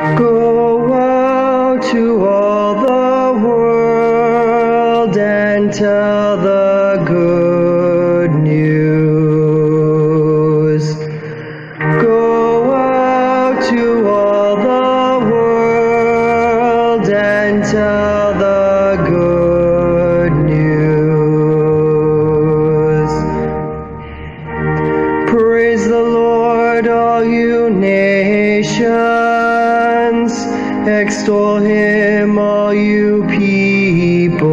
Go out to all the world and tell the good news. Go out to all the world and tell the good news. Praise the Lord, all you nations. Extol him, all you peoples.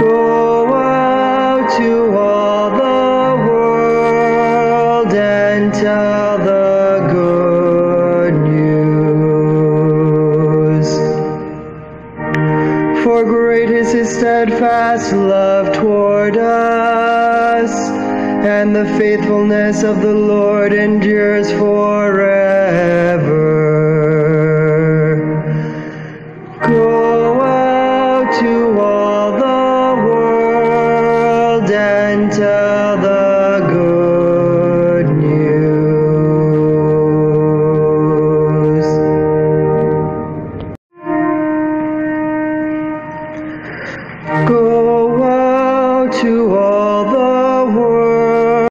Go out to all the world and tell the good news. For great is his steadfast love toward us, and the faithfulness of the Lord endures forever. Go out to all the world and tell the good news. Go out to